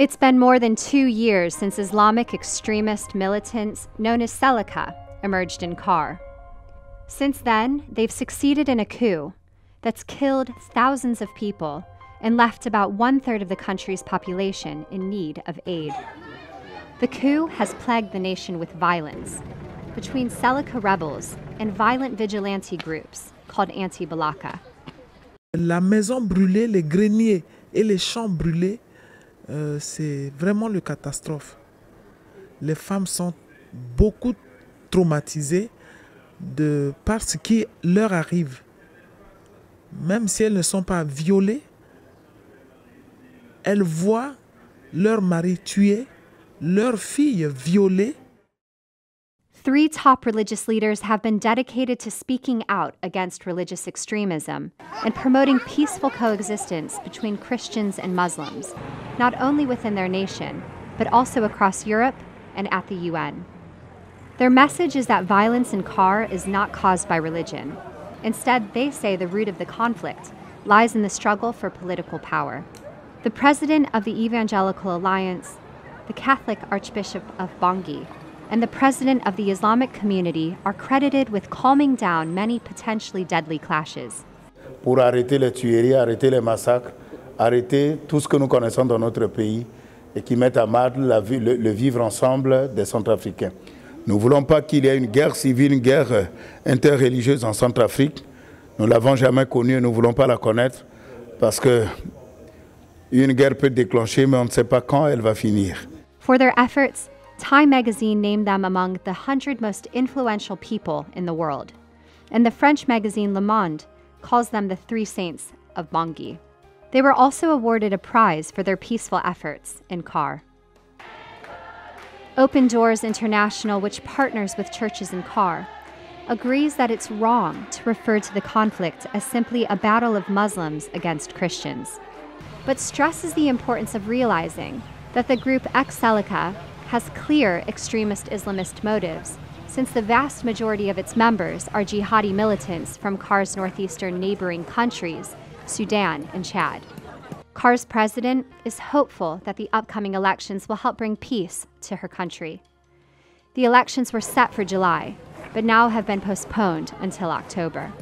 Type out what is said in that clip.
It's been more than two years since Islamic extremist militants known as Seleka emerged in CAR. Since then, they've succeeded in a coup that's killed thousands of people and left about one third of the country's population in need of aid. The coup has plagued the nation with violence between Seleka rebels and violent vigilante groups called Anti Balaka. La maison brûlée, les greniers et les champs brûlés, euh, c'est vraiment le catastrophe. Les femmes sont beaucoup traumatisées de par ce qui leur arrive. Même si elles ne sont pas violées, elles voient leur mari tué, leur fille violée. Three top religious leaders have been dedicated to speaking out against religious extremism and promoting peaceful coexistence between Christians and Muslims, not only within their nation, but also across Europe and at the UN. Their message is that violence in CAR is not caused by religion. Instead, they say the root of the conflict lies in the struggle for political power. The president of the Evangelical Alliance, the Catholic Archbishop of Bangui, and the president of the Islamic community are credited with calming down many potentially deadly clashes. Pour arrêter les tueries, arrêter les massacres, arrêter tout ce que nous connaissons dans notre pays et qui met à mal la, le, le vivre ensemble des Centrafricains. Nous ne voulons pas qu'il y ait une guerre civile, une guerre interreligieuse en Centrafrique. Nous ne l'avons jamais connue et nous ne voulons pas la connaître parce que une guerre peut déclencher, mais on ne sait pas quand elle va finir. For their efforts, Time magazine named them among the 100 most influential people in the world, and the French magazine Le Monde calls them the Three Saints of Bangui. They were also awarded a prize for their peaceful efforts in CAR. Open Doors International, which partners with churches in CAR, agrees that it's wrong to refer to the conflict as simply a battle of Muslims against Christians, but stresses the importance of realizing that the group Ex Seleka has clear extremist Islamist motives, since the vast majority of its members are jihadi militants from CAR's northeastern neighboring countries, Sudan and Chad. CAR's president is hopeful that the upcoming elections will help bring peace to her country. The elections were set for July, but now have been postponed until October.